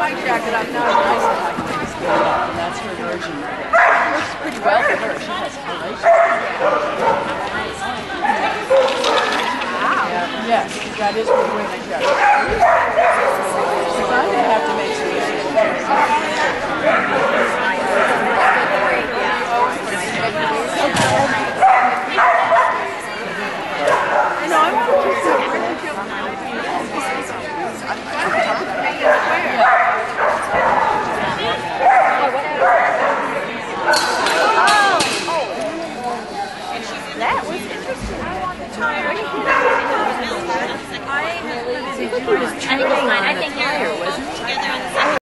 bike jacket up nice that's her version works pretty well for her. She has. Yeah. Yes, that is what women jacket. Because I'm going to have to make some issues. I That was interesting. I want to try. I, I, I, I, I,